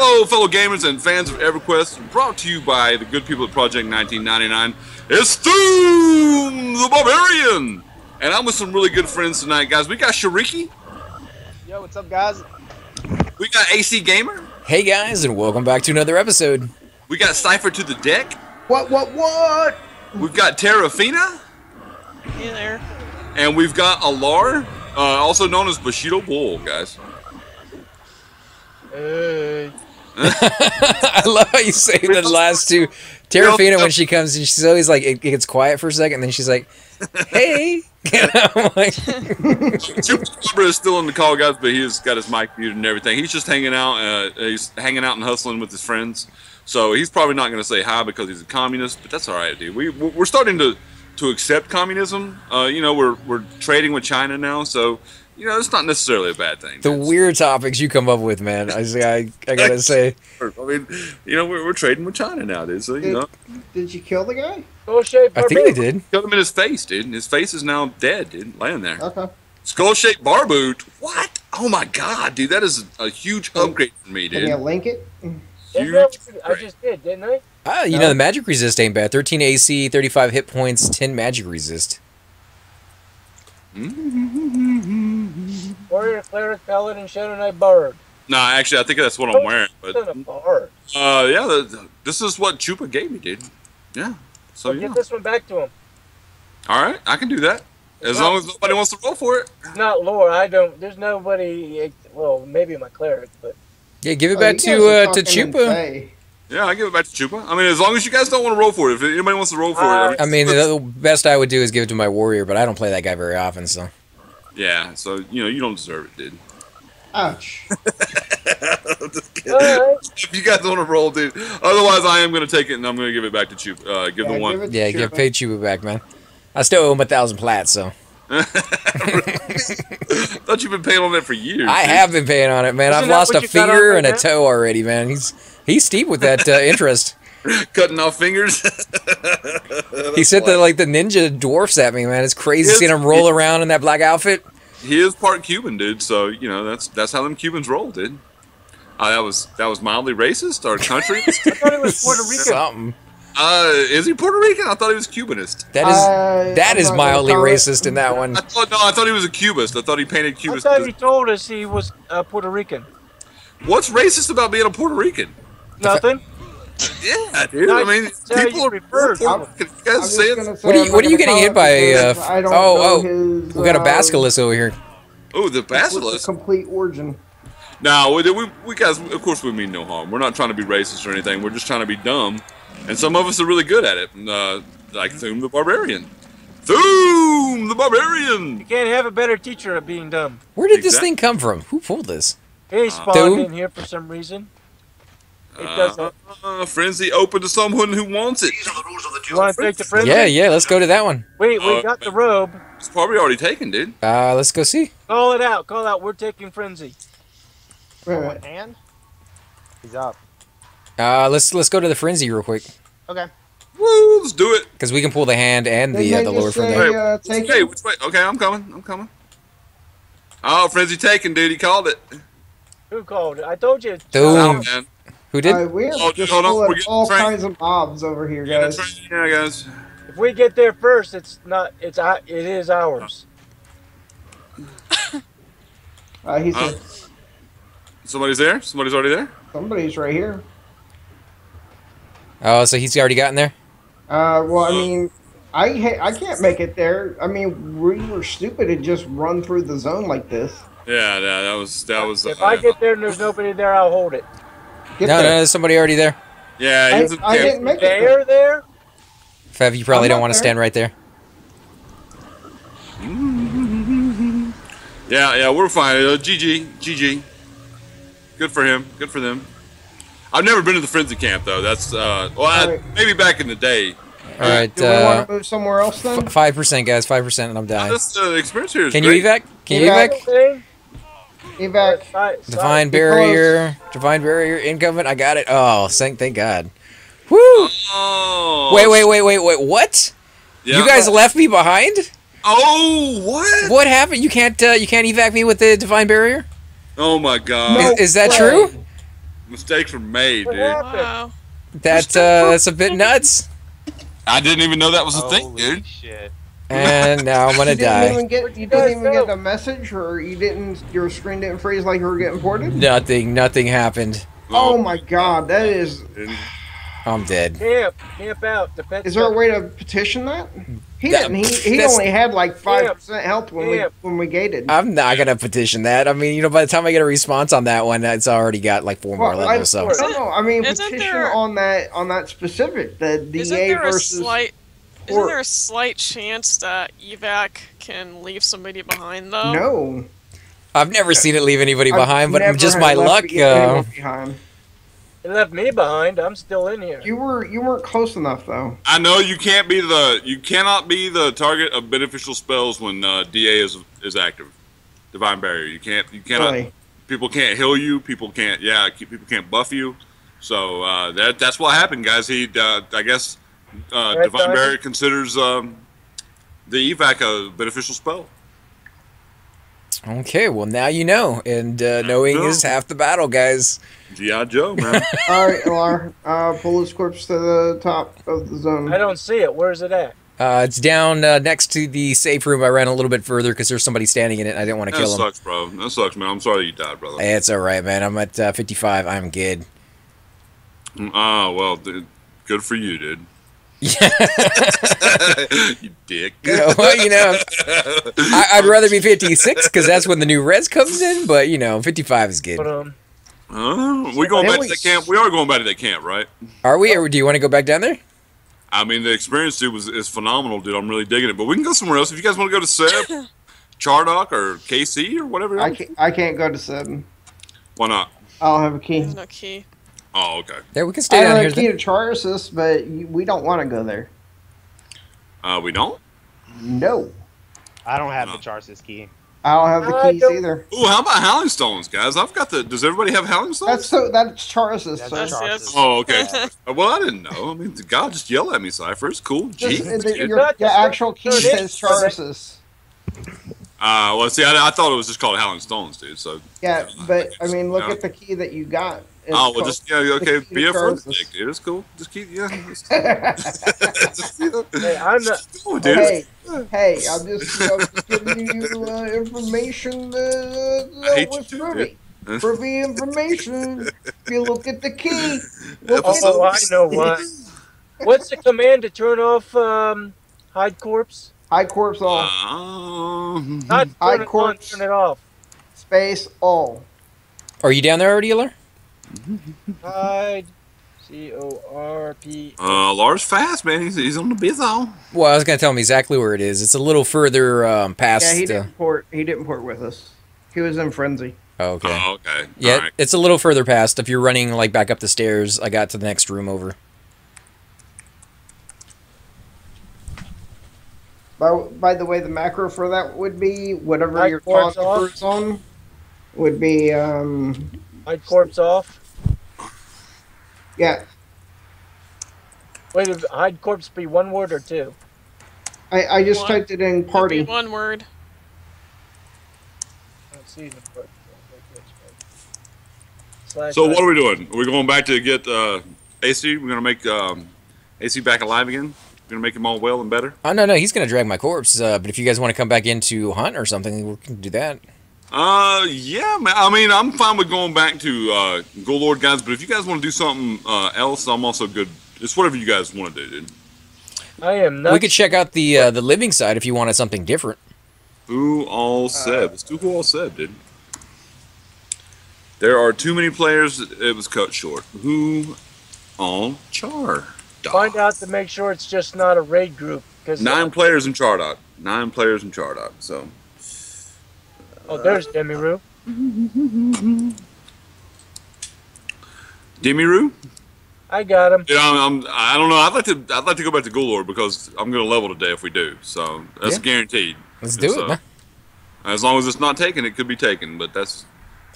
Hello, fellow gamers and fans of EverQuest. Brought to you by the good people at Project 1999. It's Doom the Barbarian, and I'm with some really good friends tonight, guys. We got Shariki, Yo, what's up, guys? we got AC Gamer, Hey guys, and welcome back to another episode. we got Cipher to the Deck, What, what, what? we've got Terrafina, Hey there. and we've got Alar, uh, also known as Bushido Bull, guys. Hey. I love how you say the last two. Terrafina, when she comes and she's always like, it gets quiet for a second, and then she's like, hey. I'm like, Super Cobra is still in the call, guys, but he's got his mic muted and everything. He's just hanging out. Uh, he's hanging out and hustling with his friends. So he's probably not going to say hi because he's a communist, but that's all right, dude. We we're starting to to accept communism. Uh, you know, we're we're trading with China now, so you know it's not necessarily a bad thing. the weird topics you come up with, man. I, I, I gotta say, I mean, you know, we're, we're trading with China now, dude. So you know, Did you kill the guy? Skull shape I think they did. killed him in his face, dude. His face is now dead, dude, laying there. Okay. Skull shaped bar boot. What? Oh my god, dude, that is a huge upgrade for me, Can you dude. link it? Huge I just did, didn't I? Ah, you No. know, the magic resist ain't bad. 13 AC, 35 hit points, 10 magic resist. Warrior, cleric, paladin, shadow knight, bard. Nah, actually, I think that's what I'm wearing. But Son of bard. uh, yeah, the, this is what Chupa gave me, dude. Yeah. So So yeah. get this one back to him. All right, I can do that as long as nobody wants to roll for it. It's not lore. I don't. There's nobody. Well, maybe my cleric, but Yeah, give it Oh, back to uh, to talking in Chupa. Fae. Yeah, I give it back to Chupa. I mean, as long as you guys don't want to roll for it. If anybody wants to roll for Uh, it, I mean, the best I would do is give it to my warrior, but I don't play that guy very often, so. yeah. So you know, you don't deserve it, dude. Ouch. I'm just kidding. If you guys want to roll, dude. Otherwise, I am going to take it and I'm going to give it back to Chupa. Uh, give Yeah, the one. give it to Yeah, give pay Chupa back, man. I still owe him a thousand plats, so. Thought you've been paying on that for years. I dude. have been paying on it, man. Isn't I've lost a you cut off finger and a toe already, man. He's he's steep with that uh, interest. cutting off fingers. He sent the like the ninja dwarfs at me, man. It's crazy Yes. seeing him roll around in that black outfit. He is part Cuban, dude. So you know that's that's how them Cubans roll, dude. Uh, that was that was mildly racist Our country. I thought it was Puerto Rican. Something. Uh, is he Puerto Rican? I thought he was Cubanist. That is Uh, that I'm is mildly racist in that one. I thought no, I thought he was a Cubist. I thought he painted I Cubist. thought he told us he was uh, Puerto Rican. What's racist about being a Puerto Rican? Nothing. Yeah, dude. No, I mean, people you are refer to Puerto. Rican. You guys say gonna it. What are you- what are you getting hit by, uh, I don't oh, know oh, his, We got a uh, basilisk over here. Oh, the what's the basilisk. complete origin. No, we, we, we guys, of course, we mean no harm. We're not trying to be racist or anything. We're just trying to be dumb, and some of us are really good at it. Uh, like Thum the Barbarian. Thum the Barbarian. You can't have a better teacher at being dumb. Where did this thing come from? Who pulled this? He spawned Dude. in here for some reason. It doesn't. Uh, uh, frenzy open to someone who wants it. You want to take the frenzy? Yeah, yeah. Let's go to that one. Wait, we Uh, got the robe. It's probably already taken, dude. Uh, let's go see. Call it out. Call out. We're taking frenzy. Wait a minute. hand? He's up. Uh, let's let's go to the frenzy real quick Okay. Woo, let's do it. because we can pull the hand and the Didn't uh, the just lord from there. Uh, which take way? Which way? Okay, I'm coming. I'm coming. Oh, frenzy taken, dude. He called it. Who called it? I told you. Boom. Out, man. Who did? Uh, we have Oh, just hold on, we're getting all trained. kinds of mobs over here, guys. that's. Yeah, guys. If we get there first, it's not. It's uh, it is ours. Uh, he Huh? said, Somebody's there. Somebody's already there. somebody's right here. Oh, so he's already gotten there. Uh, well, I mean, I ha- I can't make it there. I mean, we were stupid to just run through the zone like this. Yeah, yeah. That was that was. If uh, I get there and there's nobody there, I'll hold it. Get no, no, there's somebody already there. Yeah, I, he's a- I yeah. didn't make it. there. They're there. Fev, you probably I'm don't want to stand right there. Yeah, yeah, we're fine. Uh, GG, GG. Good for him. Good for them. I've never been to the frenzy camp though. That's uh, well, I, Alright. maybe back in the day. All right, Do we uh, want to move somewhere else then? five percent, guys. Five percent, and I'm dying. This uh, experience here is Can you evac? Can you Evac. evac? Thing. Evac. Side- side- Divine barrier, divine barrier, incoming. I got it. Oh, thank, thank God. Woo! Oh, Wait, wait, wait, wait, wait. What? Yeah. You guys left me behind? Oh, what? What happened? You can't, uh, you can't evac me with the divine barrier? Oh my god. No Is- is that way. true? Mistakes were made, What dude. happened? Wow. That uh, that's a bit nuts. I didn't even know that was a thing, Holy dude. shit. And now I'm gonna You didn't die. even get you you didn't even go? get a message, or you didn't your screen didn't freeze like you were getting ported. Nothing. Nothing happened. Oh my god, that is. I'm dead. Camp, camp out. The Is there a way to petition that? He That- didn't. He, he only had like five percent health when we when we gated. I'm not gonna petition that. I mean, you know, by the time I get a response on that one, it's already got like four more Well, I, levels. So I don't know. I mean, Isn't petition there- on that on that specific the Isn't DA there a versus. slight? Isn't there a slight chance that evac can leave somebody behind though? no, I've never seen it leave anybody I've behind, but just my luck. Uh, behind. It left me behind. I'm still in here. You were you weren't close enough though. I know you can't be the you cannot be the target of beneficial spells when uh, DA is is active. Divine barrier. You can't. You cannot. Really. People can't heal you. People can't. Yeah. keep- People can't buff you. So uh, that that's what happened, guys. He uh, I guess uh, Red divine barrier considers um, the evac a beneficial spell. Okay, well now you know, and uh, knowing No. is half the battle, guys. GI Joe, man. All right, Lar, uh, pull his corpse to the top of the zone. I don't see it. Where's it at? Uh, it's down uh, next to the safe room. I ran a little bit further because there's somebody standing in it. and I didn't want to kill him. That sucks, bro. That sucks, man. I'm sorry you died, brother. Hey, it's all right, man. I'm at uh, 55. I'm good. Oh well, dude. Good for you, dude. Yeah. you dick. you know, well, you know, I, I'd rather be 56 because that's when the new res comes in. But you know, 55 is But good. um, Uh, we going back we to that camp. We are going back to that camp, right? Are we? Or do you want to go back down there? I mean, the experience, dude, was is phenomenal, dude. I'm really digging it. But we can go somewhere else if you guys want to go to Seb, Chardok, or KC or whatever. I can't, I can't go to seven. Why not? I'll have a key. There's no key. Oh, okay. Yeah, we can I stay down have here. a key Then. to Charasis, but we don't want to go there. Uh, we don't. No, I don't have the No. Charasis key. I don't have the I keys don't- either. Ooh, how about Howling Stones, guys? I've got the. Does everybody have Howling Stones? That's so. That's Charasis. That's So. That's- Oh, okay. Uh, well, I didn't know. I mean, God, just yell at me, Cipher. It's cool. Just, Gee. uh, the- Uh, your, Not your actual key says is, so that- well, see, I, I thought it was just called Howling Stones, dude. So. Yeah, but I mean, look Yeah. at the key that you got. It's Oh well, called- just yeah, okay. the Be a first Charasis. dick, dude. It's cool. Just keep yeah. Just, just, you know, hey, I'm not. just do it, dude. hey, hey, I'm just, I'm just giving you uh, information that uh, I was you too, privy. Privy information. If you look at the key, look at Oh, I know what. What's the command to turn off um, hide corpse? Hide corpse off. Um, Not Hide turn it on, corpse. turn it off. space all. Are you down there already, Eller? Hide. C O R P. uh, Lars fast, man. He's, he's on the bizzo. Well, I was gonna tell him exactly where it is. It's a little further um, past. Yeah, he uh, didn't port. He didn't port with us. He was in frenzy. oh, okay. Oh, okay. Yeah, All right. it's a little further past. If you're running like back up the stairs, I got to the next room over. By, by the way, the macro for that would be whatever High you're corpse off. fruits on would be um Hide corpse off. Yeah. Wait, would hide corpse be one word or two? I, I just One. typed it in Could be party. One word. I don't see the word. Slash So what are we doing? Are we going back to get uh, AC? We're gonna make um, AC back alive again. We're gonna make him all well and better. Oh no, no, he's gonna drag my corpse. Uh, but if you guys want to come back into hunt or something, we can do that. Uh, yeah, man. I mean, I'm fine with going back to uh, Ghoul Lord guys, but if you guys want to do something uh, else, I'm also good. It's whatever you guys want to do, dude. I am not. We could check out the uh, the living side if you wanted something different. Who all said? It's too who all said, dude. There are too many players. It was cut short. Who all char? find out to make sure it's just not a raid group. Because Nine players in Chardok. Nine players in Chardok. So oh, there's Demiru. Demiru. I got him. Yeah, I'm, I'm. I don't know. I'd like to. I'd like to go back to Ghoul Lord because I'm going to level today if we do. So that's Yeah. guaranteed. Let's do it, man. As long as it's not taken, it could be taken. But that's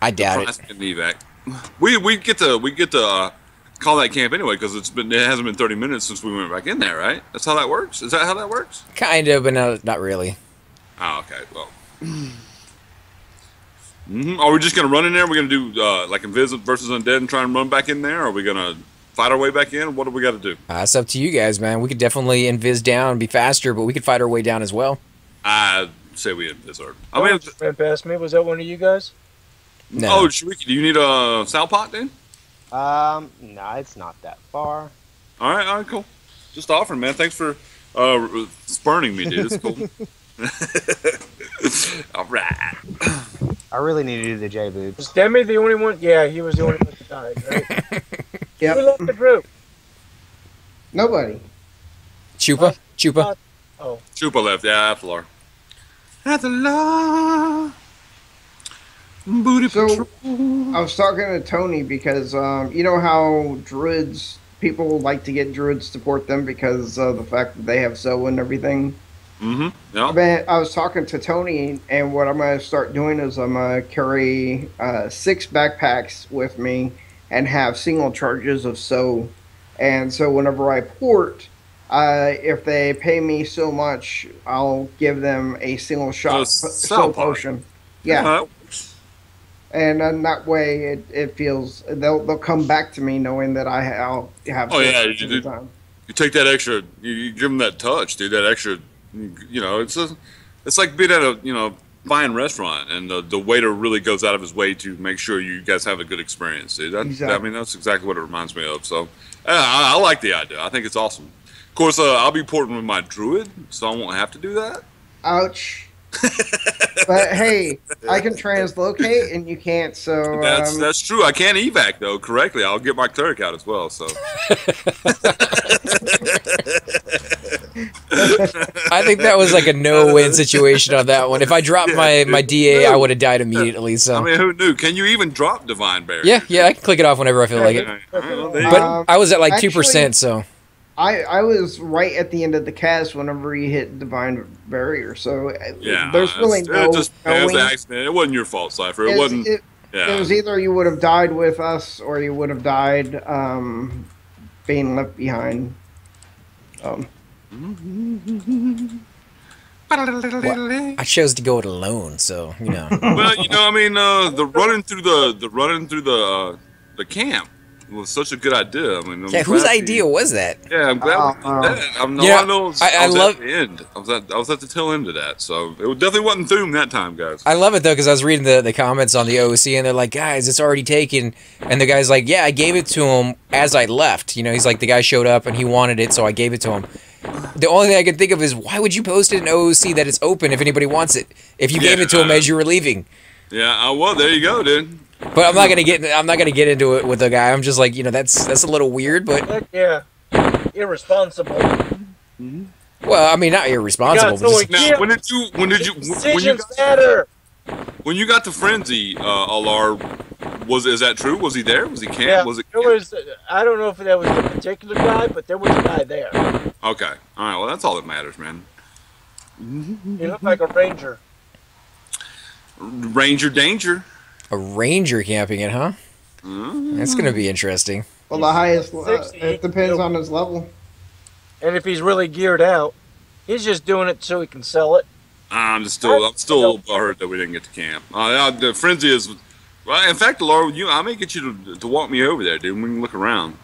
I doubt it. price in evac. We we get to we get to uh, call that camp anyway because it's been it hasn't been 30 minutes since we went back in there, right? That's how that works. Is that how that works? Kind of, but no, not really. Oh, okay. Well, hmm Are we just gonna run in there? We're gonna do uh, like Invis versus Undead and try and run back in there? Or are we gonna fight our way back in? What do we got to do? Uh, it's up to you guys, man. We could definitely invis down, be faster, but we could fight our way down as well. I say we Invis our. I mean, ran past me. Was that one of you guys? No. oh, Shrieky, do you need a sow pot then? Um, no, it's not that far. All right, all right, cool. Just offering, man. Thanks for uh, spurning me, dude. It's cool. all right. I really need to do the J boobs. Was Demi the only one? Yeah, he was the only one that died, right? Who left the group? Nobody. Chupa? Chupa? Oh, Chupa left. Yeah, Athalar. Athalar. Booty So- patrol. I was talking to Tony because um, you know how druids people like to get druids to support them because of the fact that they have Zoe and everything. Mm-hmm. I Yeah. mean, I was talking to Tony, and what I'm going to start doing is I'm going to carry uh, six backpacks with me and have single charges of so. And so whenever I port, uh, if they pay me so much, I'll give them a single shot so, potion. Yeah, Uh, and then that way it, it feels they'll they'll come back to me knowing that I I'll have. Oh, yeah, you you take that extra. You, you give them that touch, dude. That extra. You know, it's a, it's like being at a you know fine restaurant, and the, the waiter really goes out of his way to make sure you guys have a good experience. That, I mean, that's exactly what it reminds me of. So, I, I like the idea. I think it's awesome. Of course, uh, I'll be porting with my druid, so I won't have to do that. Ouch. but hey, I can translocate and you can't. So That's um, that's true. I can't evac though correctly. I'll get my cleric out as well. So I think that was like a no-win situation on that one. If I dropped my, my DA, I would have died immediately. So I mean, who knew? Can you even drop divine barrier? yeah, yeah, I can click it off whenever I feel like it. Well, there you But. I was at like two percent, so I I was right at the end of the cast whenever you hit divine barrier. So uh, yeah, there's really no It, just, it was an accident. It wasn't your fault, Cipher. It It's- wasn't. It, yeah. it was either you would have died with us or you would have died um, being left behind. Um, I chose to go it alone. So you know, well, you know, I mean, uh, the running through the the running through the uh, the camp was such a good idea. I mean, I'm yeah, whose glad you- idea was that? Yeah, I'm glad we did Uh, that. I'm, no, Yeah, I know. I, was, I- I was love- at the end. I was at I was at the tail end of that, so it definitely wasn't Thum that time, guys. I love it though because I was reading the, the comments on the OOC and they're like, guys, it's already taken. And the guy's like, yeah, I gave it to him as I left. You know, he's like, the guy showed up and he wanted it, so I gave it to him. The only thing I can think of is why would you post it in OOC that it's open if anybody wants it? If you gave it to him Yeah. as you were leaving. Yeah, uh, well, there you go, dude. But I'm not gonna get I'm not gonna get into it with the guy. I'm just like, you know, that's that's a little weird, but heck yeah. Irresponsible. well, I mean, not irresponsible. But just- Now, when did you when did you when you Decisions got, matter. when you got to frenzy, uh, Alar, was is that true? Was he there? Was he camp? Yeah, Was it? there was. I don't know if that was the particular guy, but there was a guy there. Okay, all right. Well, that's all that matters, man. He looked like a ranger. Ranger danger. A ranger camping it, huh? Mm. That's gonna be interesting. well, the highest, uh, it depends on his level. And if he's really geared out, he's just doing it so he can sell it. I'm just still I'm still a little butthurt that we didn't get to camp. Uh, uh, the frenzy is. Well, in fact, Laura, you I may get you to, to walk me over there, dude. We can look around.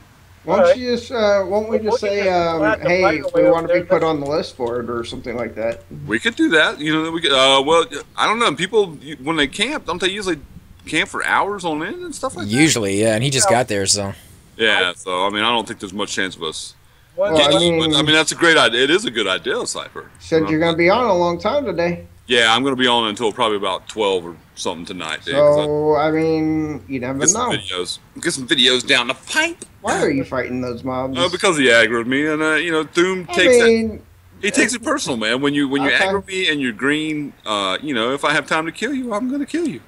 Won't Alright. you just? Uh, won't we Well, just we'll say, um, hey, we want to be put on the list for it or something like that? We could do that. You know, we could. Uh, well, I don't know. People when they camp, don't they usually camp for hours on end and stuff like that? Usually, yeah, and he just Yeah. got there, so Yeah. So I mean, I don't think there's much chance of us. Well, Well, I mean- but, I mean, that's a great idea. It is a good idea, Cipher. Said you're going to be on a long time today. Yeah, I'm gonna be on until probably about twelve or something tonight, dude. 'cause I- So I mean, you never Get some videos. Get some videos down the pipe. Why are you fighting those mobs? Uh, because he aggroed me, and uh, you know, Doom I takes that. He takes it personal, man. When you when you Okay. aggro me and you're green, uh, you know, if I have time to kill you, I'm gonna kill you.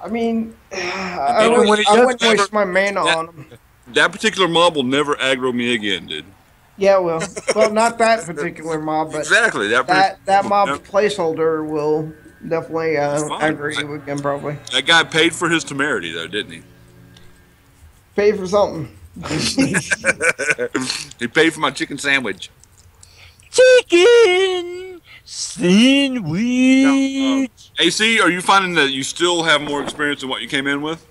I mean, I, Even wouldn't- I wouldn't never- waste my mana that- on him. That particular mob will never aggro me again, dude. Yeah, well, well, not that particular mob, but Exactly. That that that mob Yep. placeholder will definitely uh, It's fine. agree with him. Probably That guy paid for his temerity, though, didn't he? pay for something. he paid for my chicken sandwich. chicken Sandwich. AC, are you finding that you still have more experience than what you came in with?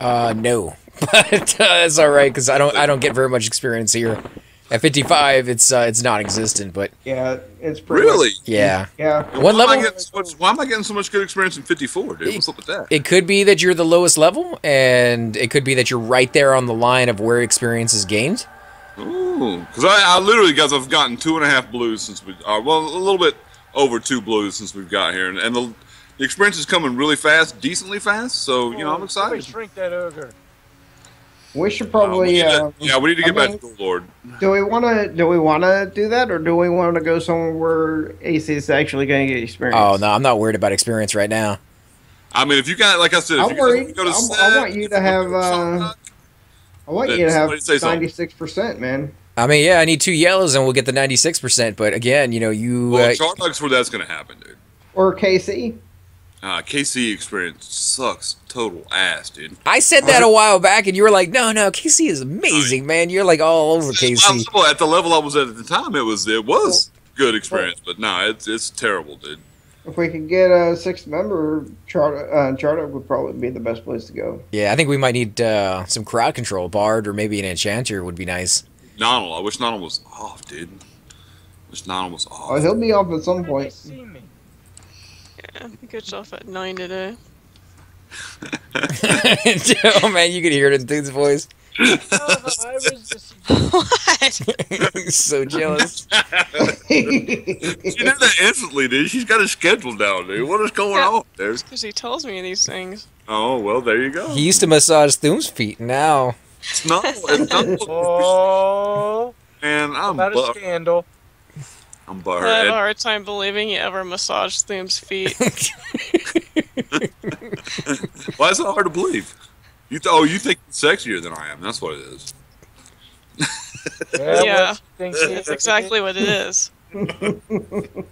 Uh, no, but uh, that's all right because I don't I don't get very much experience here. At 55, it's uh, it's non-existent, but Yeah, it's pretty. Really? yeah, Yeah. What why Am I level? getting so much, why am I getting so much good experience in 54, dude? What's up with that? it could be that you're the lowest level, and it could be that you're right there on the line of where experience is gained. Ooh, because I, I literally, guys, I've gotten two and a half blues since we, uh, well, a little bit over two blues since we've got here, and, and the, the experience is coming really fast, decently fast. So you know, I'm Somebody excited. shrink that ogre. We should Uh, we probably. need to- Uh, yeah, we need to I get back to the Lord. do we want to? Do we want to do that, or do we want to go somewhere where AC is actually going to get experience? Oh no, I'm not worried about experience right now. I mean, if you got, like I said, if I'm you wanna worried. go to I'm- set, I want you to have, go to uh, I want you to have somebody say something. ninety six percent, man. I mean, yeah, I need two yellows and we'll get the 96%. But again, you know, you well, uh, Char where that's going to happen, dude. Or KC. Uh, KC experience sucks total ass, dude. I said that a while back, and you were like, "No, no, KC is amazing, man. You're like all over My KC." level- at the level I was at at the time, it was it was good experience, but no, it's it's terrible, dude. If we could get a six member, charter uh, charter would probably be the best place to go. Yeah, I think we might need uh, some crowd control. Bard or maybe an enchanter would be nice. Nonal, I wish Nonal was off, dude. wish Nonal was off. Oh, he'll be off at some They point. see me. Yeah, he gets off at 9 today. oh man, you could hear it in dude's voice. I was just, What? He's so jealous. She did that instantly, dude. She's got a schedule down, dude. What is going Yeah. on, dude? Because he tells me these things. Oh well, there you go. He used to massage Thumb's feet. Now, It's not. It's not oh, man, I'm about a scandal. I'm I have a hard time believing he ever massaged Thumb's feet. Why is it hard to believe? You th- oh, you think he's sexier than I am? That's what it is. Yeah, Yeah. what you think That's exactly what it is.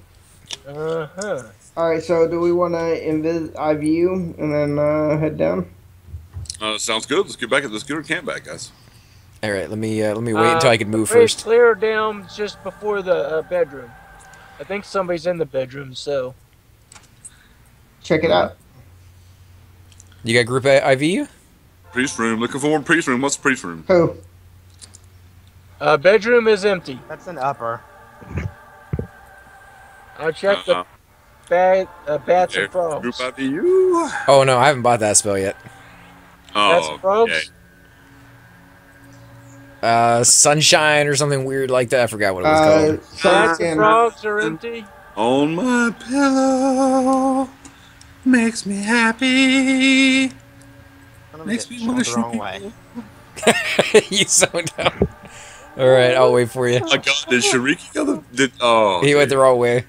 Uh huh. All right, so do we want to invis IVU and then uh, head down? Uh, sounds good. Let's get back. Let's get our camp back, guys. all right. Let me uh, let me wait until I can move first. Clear down just before the uh, bedroom. I think somebody's in the bedroom, so. Check it out. You got group I- IV? Priest room. Looking for one priest room. What's the priest room? Who? Uh, bedroom is empty. That's an upper. I checked the Uh, ba- uh, bats there. and frogs. Group IVU. Oh no, I haven't bought that spell yet. Bats Oh, and frogs? okay. Uh, sunshine or something weird like that. I forgot what it was Uh, called. Bats and frogs are empty. On my pillow makes me happy. Son of Makes me went want the to wrong way. you so dumb. All right, I'll wait for you. My God, did Shariki go the? Did oh? He went the wrong way.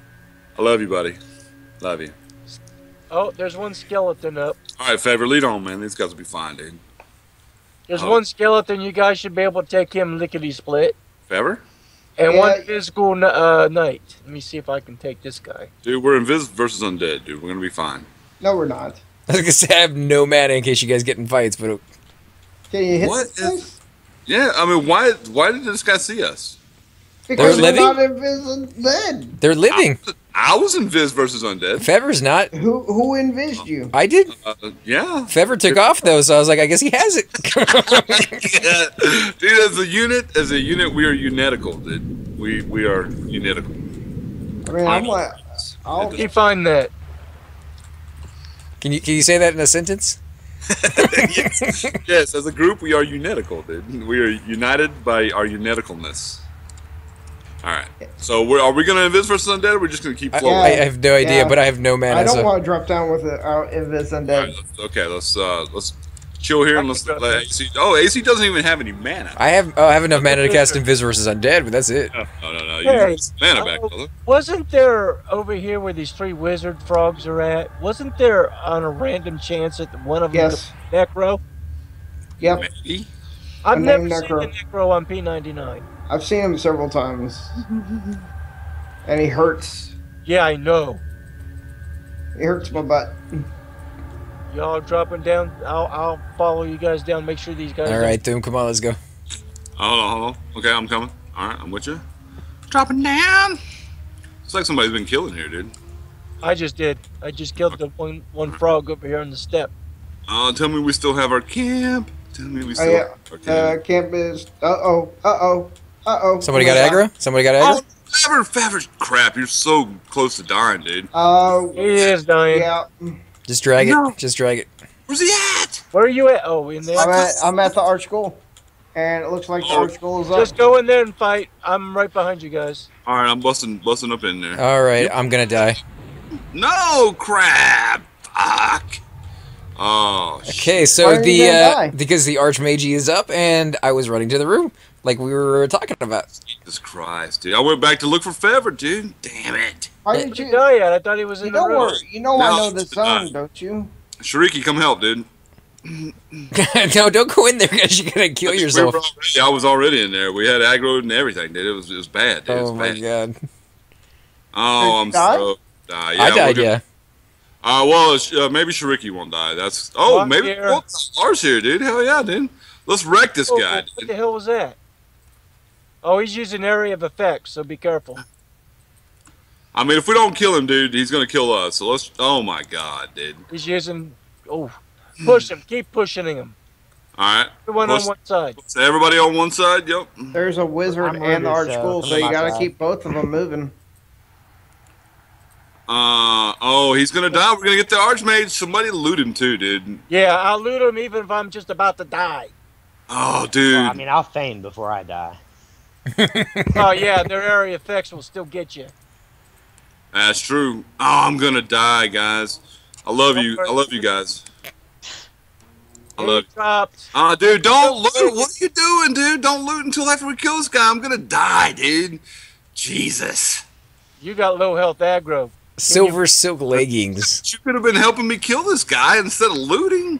I love you, buddy. Love you. Oh, there's one skeleton up. All right, Favor, lead on, man. These guys will be fine, dude. There's Oh. one skeleton. You guys should be able to take him lickety split. Favor, And Yeah. one physical kn- uh, knight. Let me see if I can take this guy. dude, we're invis versus undead, dude. We're gonna be fine. No, we're not. I was gonna say I have no mana in case you guys get in fights, but Can you hit What this is- Yeah, I mean, why? Why did this guy see us? Because we're living? not invis dead. they're living. I was in Viz versus undead. Fever's not. Who who envisaged you? I did. Uh, yeah. Fever took off though, so I was like, I guess he has it. yeah. Dude, as a unit, as a unit, we are unetical, dude. We we are unetical. I mean, I'm like, I'll, You find that. Can you can you say that in a sentence? yes. yes, as a group, we are unetical, dude. We are united by our uneticalness. All right. So, we're, are we going to invis versus undead? Or we're just going to keep I, flowing. I have no idea, Yeah. but I have no mana. I don't so. want to drop down with it out invis All right, undead. let's- okay, let's uh, let's chill here and I let's can let go. AC. Oh, AC doesn't even have any mana. I have oh, I have enough mana to cast Invis versus Undead, but that's it. No, no, no. You Hey, mana back, oh. brother. Wasn't there over here where these three wizard frogs are at? Wasn't there on a random chance that one of them Yes. the necro? Yep. Maybe. I've A never seen necro. the necro on P99. I've seen him several times, and he hurts. Yeah, I know. He hurts my butt. Y'all dropping down. I'll I'll follow you guys down. Make sure these guys. All right, Doom, come on, let's go. Hold on, hold on. Okay, I'm coming. All right, I'm with you. Dropping down. Looks like somebody's been killing here, dude. I just did. I just killed the one one frog over here on the step. Oh, tell me we still have our camp. Tell me we still. Oh still yeah. have our Uh, camp. camp is. Uh oh. Uh oh. Uh oh. Somebody got aggro? Somebody got aggro? oh, Favor, Favor, crap! You're so close to dying, dude. Uh, He is dying. yeah. Just drag it. Just drag it. Where's he at? Where are you at? Oh, in there. I'm at, I'm at the arch school, and it looks like the arch school is up. Just go in there and fight. I'm right behind you guys. All right, I'm busting, busting up in there. All right, I'm gonna die. No, crap! Fuck! Oh. Okay, Why so the uh, because the archmage is up, and I was running to the room like we were talking about. Jesus Christ, dude! I went back to look for Favor, dude. Damn it! Why did did you you? die at? I thought he was You in the know room. where? You know I know the song, don't you? Shariki, come help, dude. no, don't go in there because you're gonna kill We yourself. already- I was already in there. We had aggro and everything, dude. It was it was bad, dude. It was Oh my bad. god! Oh, Did I'm die? so. Uh, yeah, I we're died. good. Yeah. Uh, well, uh, maybe Shariki won't die. That's oh, One maybe here. well, ours here, dude. Hell yeah, dude. Let's wreck this Oh, guy. what dude. the hell was that? Oh, he's using area of effects, so be careful. I mean, if we don't kill him, dude, he's gonna kill us. So let's. Oh my god, dude. He's using. Oh, push him. Keep pushing him. All right. Everyone on one side. Everybody on one side. Yep. There's a wizard I'm and the wounded, arch so school, so you gotta side. keep both of them moving. Uh oh, he's gonna die. We're gonna get the archmage. Somebody loot him too, dude. Yeah, I'll loot him even if I'm just about to die. Oh, dude. Well, I mean, I'll feign before I die. Oh yeah, their area effects will still get you. That's true. Oh, I'm gonna die, guys. I love you. I love you guys. I He love you. dropped. Ah, dude, don't loot. What are you doing, dude? Don't loot until after we kill this guy. I'm gonna die, dude. Jesus. You got low health aggro. Silver silk leggings. You could have been helping me kill this guy instead of looting.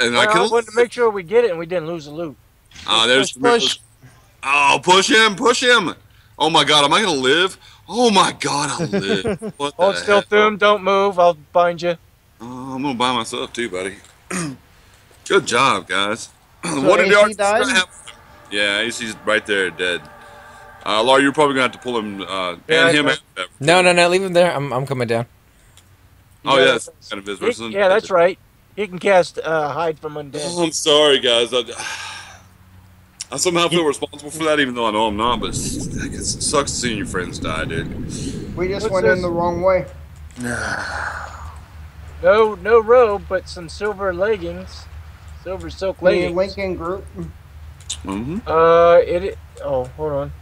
And I Well, I killed. wanted to make sure we get it and we didn't lose the loot. Oh, there's Push, push. Oh, push him, push him. Oh my God, am I gonna live? Oh my God, I'll live. What Hold still hell? through him. Don't move. I'll bind you. Oh, I'm gonna buy myself too, buddy. Good job, guys. So what did the AC artist died? have? Yeah, AC's right there, dead. Uh, Laura, you're probably gonna have to pull him uh, Yeah, and him. I- and- No, no, no. Leave him there. I'm, I'm coming down. Oh Yeah, yeah, that's kind of his He- yeah, that's right. He can cast uh, hide from undead. Oh, I'm sorry, guys. I, I somehow feel responsible for that, even though I know I'm not. But it sucks seeing your friends die, dude. We just What's went this? in the wrong way. No, no robe, but some silver leggings, silver silk The leggings. Lincoln group. Mm-hmm. Uh, it. Oh, hold on.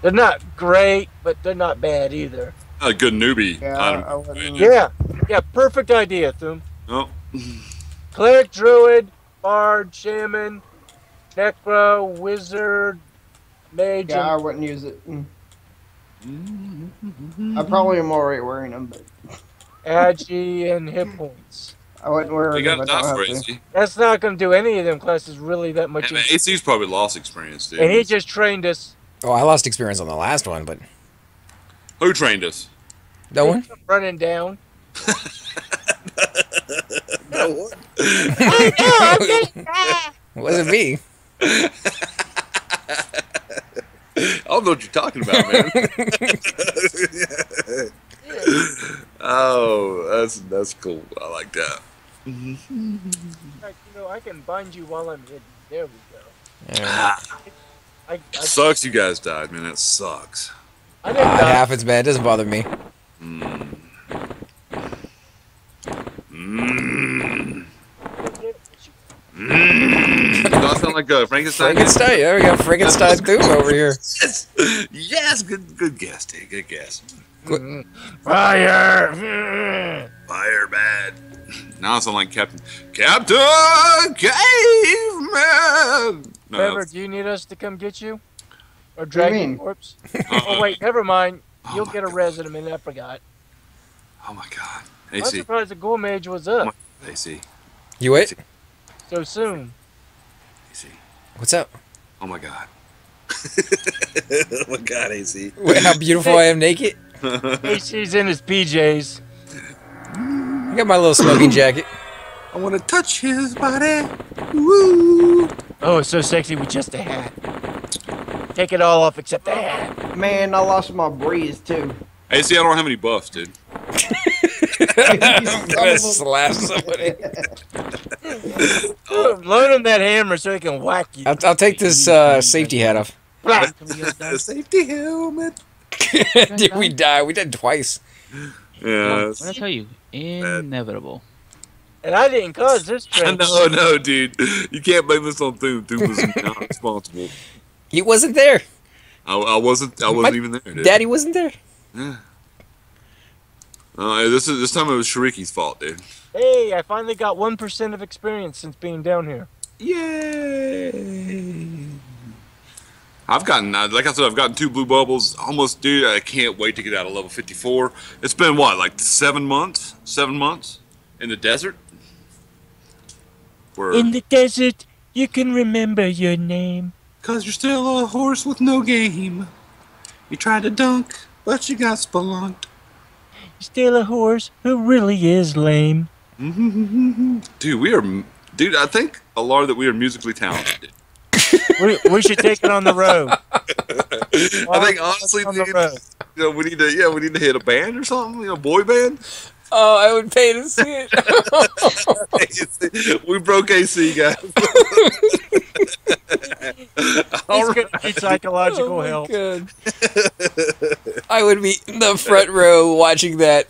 They're not great, but they're not bad either. A good newbie. Yeah. I Yeah, yeah, perfect idea, Thum. Oh, Cleric, druid, bard, shaman, necro, wizard, mage, Yeah, I wouldn't use it. Mm. I probably am already wearing them, but agi, and hit points. I wouldn't wear you them. got if to I die don't for have to. AC. That's not going to do any of them classes really that much. And in- AC's probably lost experience, dude. and he just trained us. Oh, I lost experience on the last one, but Who trained us? no one. running down. No one. It wasn't me. I don't know what you're talking about, man. oh, that's that's cool. I like that. In fact, you know, I can bind you while I'm hidden. There we go. Yeah. I, I, Sucks you guys died, man. That sucks. I didn't Uh, die. half as bad. Doesn't bother me. Mm. Mm. Do I sound like a Frankenstein? Frankenstein. yeah, we go. Frankenstein Thum over here. Yes, yes. Good, good guess, dude. Good guess. Fire! Fire bad. Now I sound like Captain Captain Caveman. No, Trevor, do you need us to come get you? Or drag you your mean? corpse? uh, Oh, wait, never mind. Oh You'll my get a God. res in a minute. I forgot. Oh my God. I'm AC, surprised the Ghoul Mage was up AC, You wait. so soon. AC. What's up? Oh my God. oh my God, AC. Wait, how beautiful I am naked. AC's in his PJs. I got my little smoking jacket. I want to touch his body. Woo. Oh, it's so sexy with just a hat. Take it all off except that. Man, I lost my breeze too. AC, I don't have any buffs, dude. I'm gonna slap somebody. Load him that hammer so he can whack you. I'll, I'll take this uh, safety hat off. Safety helmet. Did we die? We died twice. Yeah. What did I tell you? Inevitable. And I didn't cause this train. No, no, dude. You can't blame this on Thune. Thune was not responsible. He wasn't there. I, I wasn't. I wasn't My even there. Dude. Daddy wasn't there. Yeah. Uh, this is this time it was Shariki's fault, dude. Hey, I finally got 1% of experience since being down here. Yay! I've gotten, uh, like I said, I've gotten two blue bubbles. Almost, dude. I can't wait to get out of level 54. It's been what, like seven months? Seven months in the desert. Where? In the desert, you can remember your name. Cause you're still a horse with no game. You tried to dunk, but you got spelunked. Still a horse who really is lame. Dude, we are, dude. I think a lot that we are musically talented. We, we should take it on the road. I think honestly, on the dude, you know, we need to, yeah, we need to hit a band or something, you know, boy band. Oh, I would pay to see it. we broke AC, guys. He's gonna need psychological Oh help. God. I would be in the front row watching that.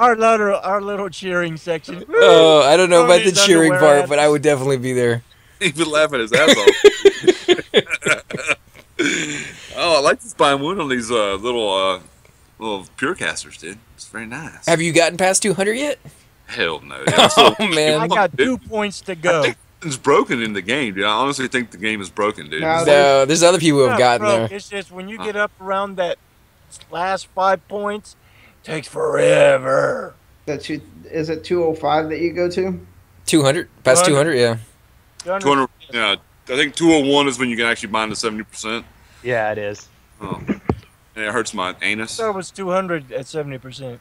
Our little, our little cheering section. Oh, I don't know about the cheering part, at- but I would definitely be there. He's been laughing his ass off. oh, I like to find one on these uh, little uh, little pure casters, dude. It's very nice. Have you gotten past 200 yet? Hell no. dude. Oh man. I got two points to I go. think it's broken in the game, dude. I honestly think the game is broken, dude. No, No, there's other people who have gotten broke, there. It's just when you uh. get up around that last five points, takes forever. That two, is it 205 that you go to? 200, past 200, yeah. 200, yeah, I think 201 is when you can actually bind to 70%. Yeah, it is. Oh. And it hurts my anus. That was 200 at 70%.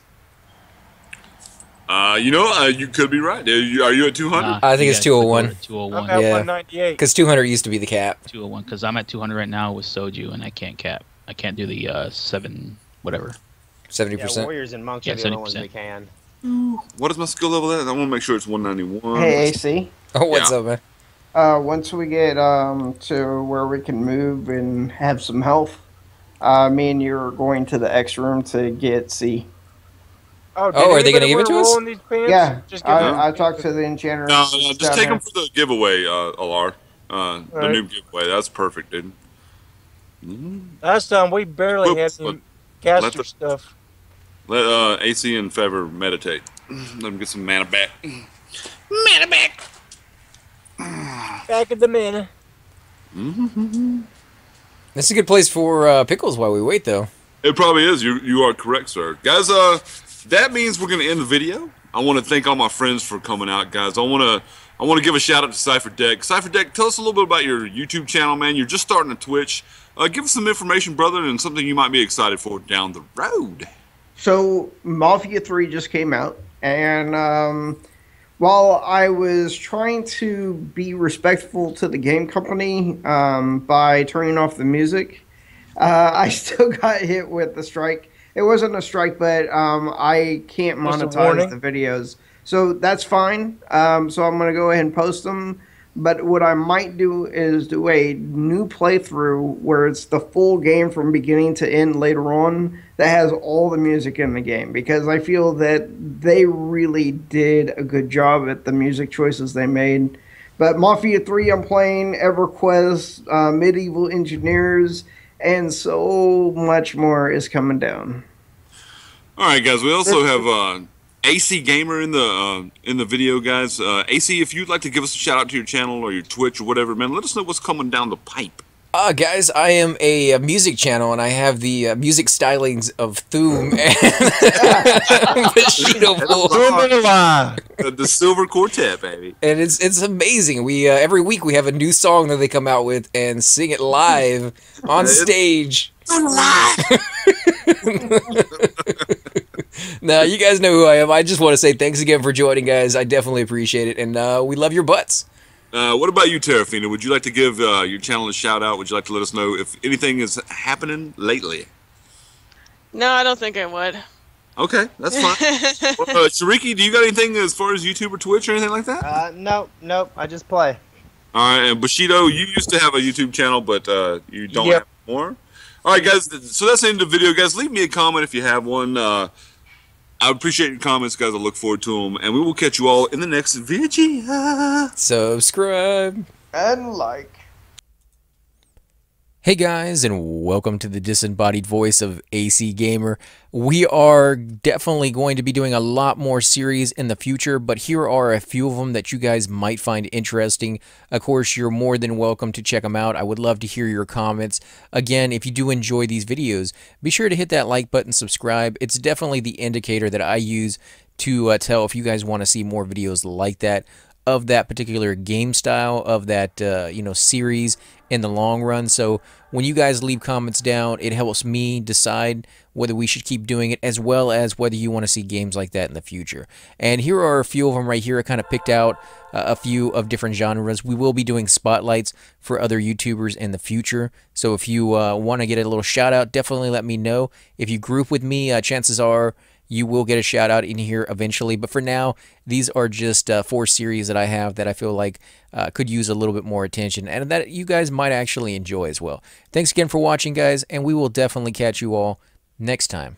Uh, you know, uh, you could be right. Are you, are you at 200? Nah, I think you it's guys 201. put it at I'm 201. at Yeah. 198. Because 200 used to be the cap. 201 because I'm at 200 right now with Soju and I can't cap. I can't do the uh, seven whatever. 70%. Yeah, warriors and monks Yeah, are the only ones 70%. we can. What is my skill level at? I want to make sure it's 191. Hey, AC. oh, what's Yeah. up, man? Uh, once we get um, to where we can move and have some health, uh, me and you are going to the X room to get C. Oh, Oh, are they gonna give it to us? roll in These pants? Yeah, Just give I, I talked to the enchanter. No, no, just take them for the giveaway, uh, Alar. Uh, the Alright. new giveaway. That's perfect, dude. Last time we barely had Whoops, any let- caster let the- stuff. Let uh, AC and Fever meditate. Let them get some mana back. Mana back Back in the mana. This is a good place for uh, pickles while we wait, though. It probably is. You you are correct, sir. Guys, uh, that means we're gonna end the video. I want to thank all my friends for coming out, guys. I want to I want to give a shout out to Cipher Deck. Cipher Deck, tell us a little bit about your YouTube channel, man. You're just starting a Twitch. Uh, give us some information, brother, and something you might be excited for down the road. So Mafia 3 just came out, and um, while I was trying to be respectful to the game company um, by turning off the music, uh, I still got hit with the strike. It wasn't a strike, but um, I can't monetize the videos. So that's fine. Um, so I'm going to go ahead and post them. But what I might do is do a new playthrough where it's the full game from beginning to end later on that has all the music in the game because I feel that they really did a good job at the music choices they made. But Mafia 3, I'm playing, EverQuest, uh, Medieval Engineers, and so much more is coming down. All right, guys. We also have uh, AC Gamer in the uh, in the video, guys. Uh, AC, if you'd like to give us a shout out to your channel or your Twitch or whatever, man, let us know what's coming down the pipe. Uh, guys, I am a, uh music channel, and I have the uh, music stylings of Thum and Bushido Bull. Boom alive. Uh, the Silver Quartet, baby. and it's it's amazing. We uh, every week we have a new song that they come out with and sing it live on It's- stage. now you guys know who I am. I just want to say thanks again for joining, guys. I definitely appreciate it, and uh, we love your butts. Uh, what about you, Terrafina? Would you like to give uh, your channel a shout out? Would you like to let us know if anything is happening lately? No, I don't think I would. Okay, that's fine. well, uh, Shariki, do you got anything as far as YouTube or Twitch or anything like that? Uh, nope, nope. I just play. All right, and Bushido, you used to have a YouTube channel, but uh, you don't Yep. have more. All right, guys. So that's the end of the video, guys. Leave me a comment if you have one. Uh, I appreciate your comments, guys. I look forward to them, and we will catch you all in the next video. Subscribe. And like. Hey guys, and welcome to the disembodied voice of AC Gamer. We are definitely going to be doing a lot more series in the future, but here are a few of them that you guys might find interesting. Of course, you're more than welcome to check them out. I would love to hear your comments. Again, if you do enjoy these videos, be sure to hit that like button, subscribe. It's definitely the indicator that I use to uh, tell if you guys want to see more videos like that of that particular game style of that uh, you know series in the long run. So when you guys leave comments down, it helps me decide whether we should keep doing it as well as whether you want to see games like that in the future. And here are a few of them right here. I kind of picked out uh, a few of different genres. We will be doing spotlights for other YouTubers in the future. So if you uh, want to get a little shout out, definitely let me know. If you group with me, uh, chances are you will get a shout out in here eventually. But for now, these are just uh, four series that I have that I feel like uh, could use a little bit more attention and that you guys might actually enjoy as well. Thanks again for watching, guys, and we will definitely catch you all next time.